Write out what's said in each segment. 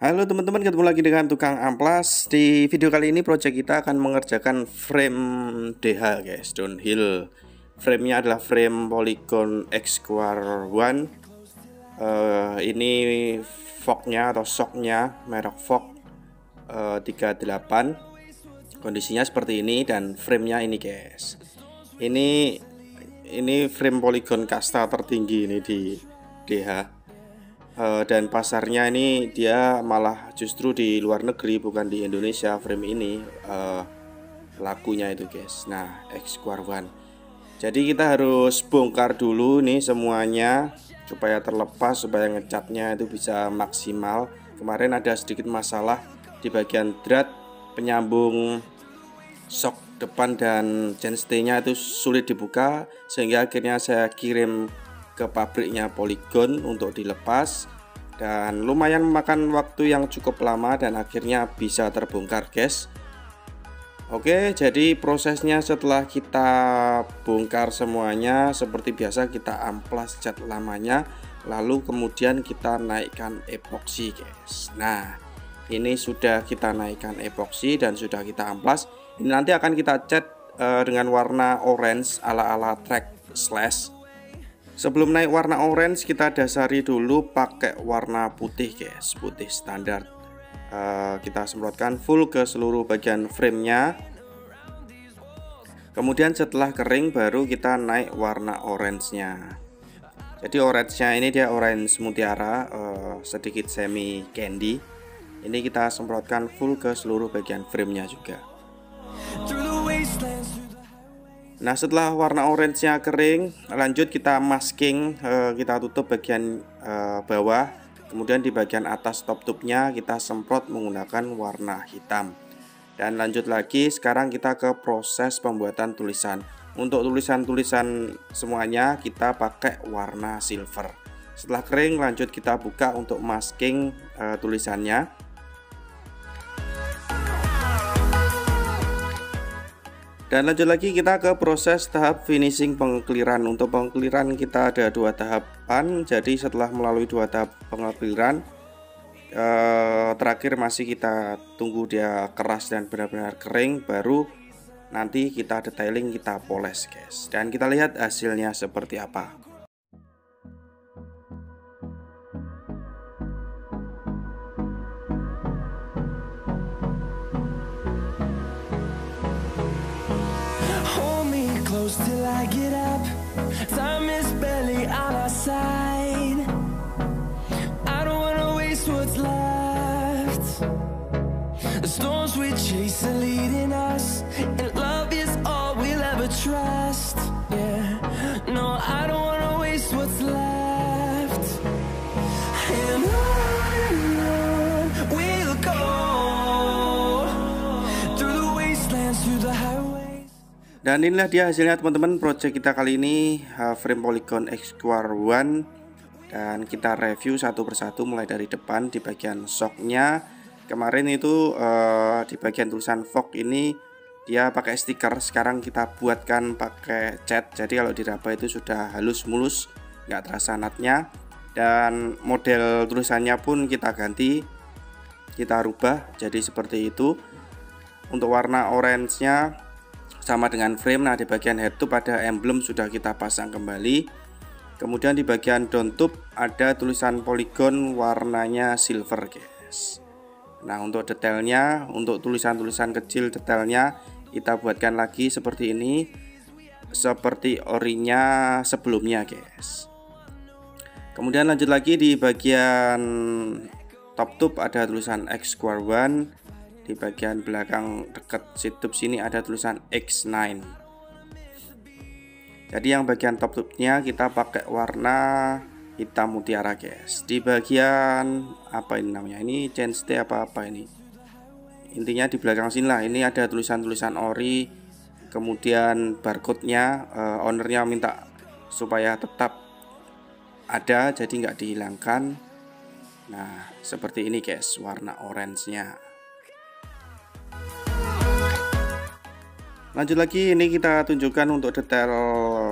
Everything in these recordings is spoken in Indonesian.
Halo teman-teman, ketemu lagi dengan tukang amplas. Di video kali ini project kita akan mengerjakan frame DH guys, downhill. Framenya adalah frame Polygon X Square One. Uh, ini fognya atau shocknya merek fog uh, 38. Kondisinya seperti ini dan framenya ini guys. Ini ini frame polygon kasta tertinggi ini di DH uh, dan pasarnya ini dia malah justru di luar negeri bukan di Indonesia frame ini uh, lakunya itu guys. Nah X Square One. Jadi kita harus bongkar dulu nih semuanya supaya terlepas supaya ngecatnya itu bisa maksimal. Kemarin ada sedikit masalah di bagian drat penyambung sok depan dan chainstay itu sulit dibuka sehingga akhirnya saya kirim ke pabriknya Polygon untuk dilepas dan lumayan memakan waktu yang cukup lama dan akhirnya bisa terbongkar guys. Oke jadi prosesnya setelah kita bongkar semuanya seperti biasa kita amplas cat lamanya lalu kemudian kita naikkan epoksi guys. Nah ini sudah kita naikkan epoksi dan sudah kita amplas. Ini nanti akan kita cat uh, dengan warna orange ala-ala track slash Sebelum naik warna orange kita dasari dulu pakai warna putih guys, putih standar. Uh, kita semprotkan full ke seluruh bagian framenya. Kemudian setelah kering baru kita naik warna orange-nya. Jadi orange-nya ini dia orange mutiara, uh, sedikit semi candy. Ini kita semprotkan full ke seluruh bagian framenya juga. Nah setelah warna orange-nya kering lanjut kita masking uh, kita tutup bagian uh, bawah. Kemudian di bagian atas top tube-nya kita semprot menggunakan warna hitam. Dan lanjut lagi sekarang kita ke proses pembuatan tulisan. Untuk tulisan-tulisan semuanya kita pakai warna silver. Setelah kering lanjut kita buka untuk masking uh, tulisannya Dan lanjut lagi kita ke proses tahap finishing pengkliran. Untuk pengkliran kita ada dua tahapan. Jadi setelah melalui dua tahap pengkliran eh, terakhir masih kita tunggu dia keras dan benar-benar kering baru nanti kita detailing kita poles guys. Dan kita lihat hasilnya seperti apa. Storms we chase are leading us. And love is all we'll ever trust. Yeah, no, I don't wanna waste what's left. And on and on we'll go Through the wastelands, through the highways. Dan inilah dia hasilnya teman-teman project kita kali ini uh, frame polygon X Square One. Dan kita review satu persatu mulai dari depan di bagian shocknya kemarin itu uh, di bagian tulisan fog ini dia pakai stiker. Sekarang kita buatkan pakai cat. Jadi kalau diraba itu sudah halus mulus nggak terasa natnya. Dan model tulisannya pun kita ganti kita rubah jadi seperti itu. Untuk warna orange nya sama dengan frame. Nah di bagian head tube ada emblem sudah kita pasang kembali. Kemudian di bagian down tube ada tulisan polygon warnanya silver guys nah untuk detailnya untuk tulisan-tulisan kecil detailnya kita buatkan lagi seperti ini seperti orinya sebelumnya guys. Kemudian lanjut lagi di bagian top tube ada tulisan X square one di bagian belakang dekat situp sini ada tulisan X9 jadi yang bagian top tube-nya kita pakai warna hitam mutiara guys di bagian apa ini namanya? Ini chainstay apa apa ini? Intinya di belakang sini lah. Ini ada tulisan-tulisan ori kemudian barcode-nya uh, ownernya minta supaya tetap ada jadi nggak dihilangkan. Nah seperti ini guys warna orange nya lanjut lagi ini kita tunjukkan untuk detail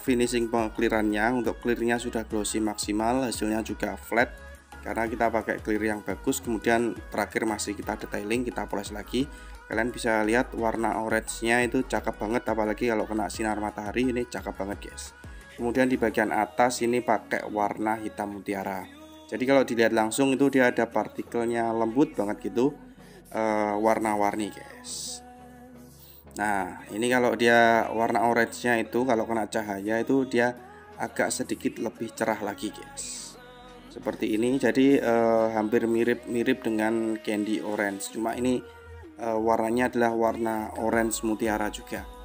finishing pengklirannya untuk clearnya sudah glossy maksimal hasilnya juga flat. Karena kita pakai clear yang bagus kemudian terakhir masih kita detailing kita poles lagi. Kalian bisa lihat warna orange nya itu cakep banget apalagi kalau kena sinar matahari ini cakep banget guys. Kemudian di bagian atas ini pakai warna hitam mutiara. Jadi kalau dilihat langsung itu dia ada partikelnya lembut banget gitu uh, warna-warni guys nah ini kalau dia warna orange nya itu kalau kena cahaya itu dia agak sedikit lebih cerah lagi guys. Seperti ini jadi uh, hampir mirip-mirip dengan candy orange. Cuma ini uh, warnanya adalah warna orange mutiara juga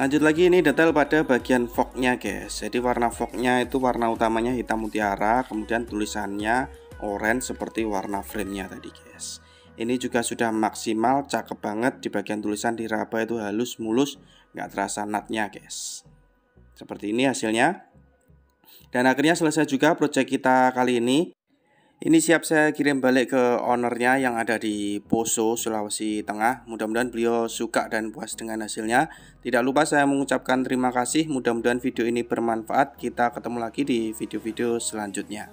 lanjut lagi ini detail pada bagian fognya guys. Jadi warna fognya itu warna utamanya hitam mutiara kemudian tulisannya orange seperti warna framenya tadi guys. Ini juga sudah maksimal cakep banget. Di bagian tulisan diraba itu halus mulus nggak terasa natnya guys. Seperti ini hasilnya. Dan akhirnya selesai juga project kita kali ini ini siap saya kirim balik ke ownernya yang ada di Poso, Sulawesi Tengah. Mudah-mudahan beliau suka dan puas dengan hasilnya. Tidak lupa saya mengucapkan terima kasih. Mudah-mudahan video ini bermanfaat. Kita ketemu lagi di video-video selanjutnya.